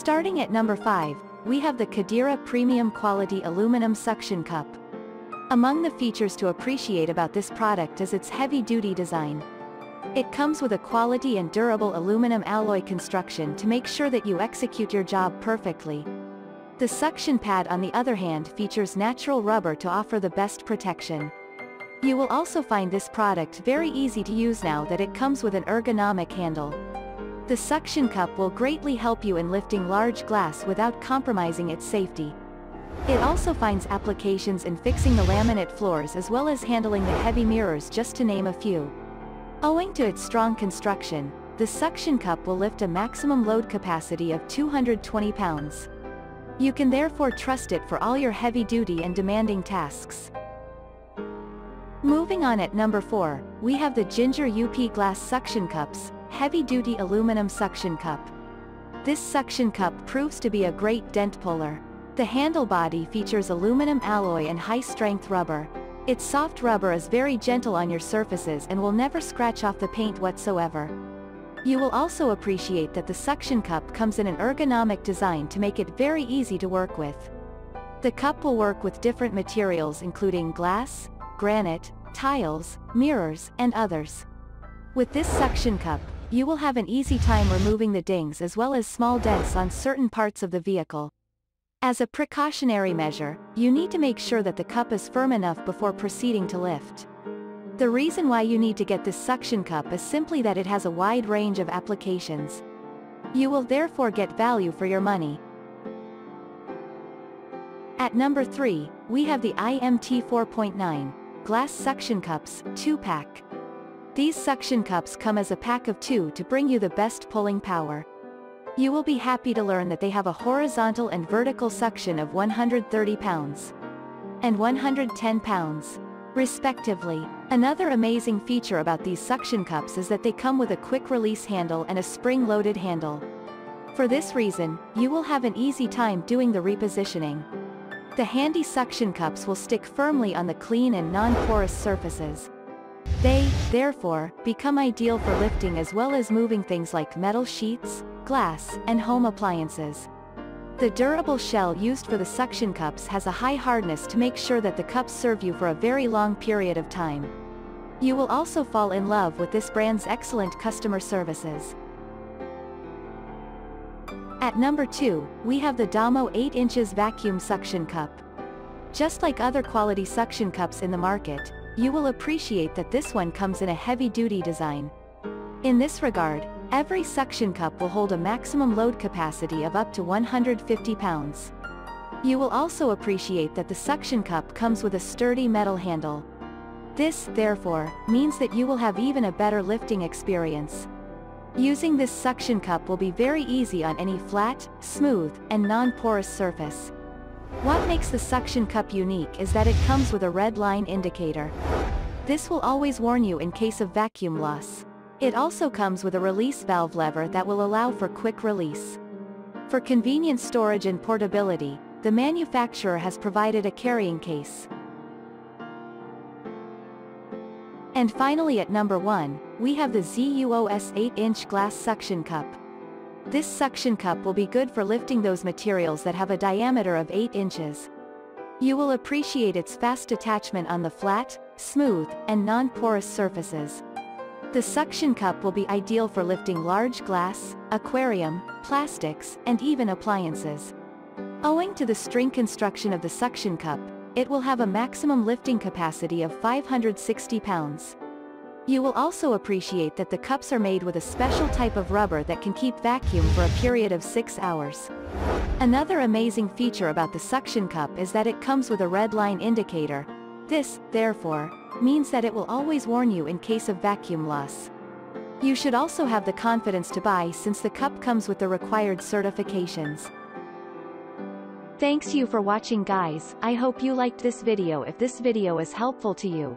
Starting at number 5, we have the Qadira Premium Quality Aluminum Suction Cup. Among the features to appreciate about this product is its heavy-duty design. It comes with a quality and durable aluminum alloy construction to make sure that you execute your job perfectly. The suction pad on the other hand features natural rubber to offer the best protection. You will also find this product very easy to use now that it comes with an ergonomic handle. The suction cup will greatly help you in lifting large glass without compromising its safety. It also finds applications in fixing the laminate floors as well as handling the heavy mirrors just to name a few. Owing to its strong construction, the suction cup will lift a maximum load capacity of 220 pounds. You can therefore trust it for all your heavy-duty and demanding tasks. Moving on at number 4, we have the Ginger UP Glass Suction Cups, Heavy-Duty Aluminum Suction Cup. This suction cup proves to be a great dent puller. The handle body features aluminum alloy and high-strength rubber. Its soft rubber is very gentle on your surfaces and will never scratch off the paint whatsoever. You will also appreciate that the suction cup comes in an ergonomic design to make it very easy to work with. The cup will work with different materials including glass, granite, tiles, mirrors, and others. With this suction cup, you will have an easy time removing the dings as well as small dents on certain parts of the vehicle. As a precautionary measure, you need to make sure that the cup is firm enough before proceeding to lift. The reason why you need to get this suction cup is simply that it has a wide range of applications. You will therefore get value for your money. At number 3, we have the IMT 4.9, Glass Suction Cups, 2-pack. These suction cups come as a pack of two to bring you the best pulling power. You will be happy to learn that they have a horizontal and vertical suction of 130 pounds and 110 pounds, respectively. Another amazing feature about these suction cups is that they come with a quick release handle and a spring-loaded handle. For this reason, you will have an easy time doing the repositioning. The handy suction cups will stick firmly on the clean and non-porous surfaces. They, therefore, become ideal for lifting as well as moving things like metal sheets, glass, and home appliances. The durable shell used for the suction cups has a high hardness to make sure that the cups serve you for a very long period of time. You will also fall in love with this brand's excellent customer services. At number 2, we have the Damo 8 inches vacuum suction cup. Just like other quality suction cups in the market, you will appreciate that this one comes in a heavy-duty design. In this regard, Every suction cup will hold a maximum load capacity of up to 150 pounds. You will also appreciate that the suction cup comes with a sturdy metal handle. This, therefore, means that you will have even a better lifting experience. Using this suction cup will be very easy on any flat, smooth, and non-porous surface. What makes the suction cup unique is that it comes with a red line indicator. This will always warn you in case of vacuum loss. It also comes with a release valve lever that will allow for quick release. For convenient storage and portability, the manufacturer has provided a carrying case. And finally at number 1, we have the ZUOS 8-inch glass suction cup. This suction cup will be good for lifting those materials that have a diameter of 8 inches. You will appreciate its fast attachment on the flat, smooth, and non-porous surfaces. The suction cup will be ideal for lifting large glass, aquarium, plastics, and even appliances. Owing to the string construction of the suction cup, it will have a maximum lifting capacity of 560 pounds. You will also appreciate that the cups are made with a special type of rubber that can keep vacuum for a period of 6 hours. Another amazing feature about the suction cup is that it comes with a red line indicator. This, therefore, means that it will always warn you in case of vacuum loss. You should also have the confidence to buy since the cup comes with the required certifications. Thanks you for watching guys, I hope you liked this video if this video is helpful to you.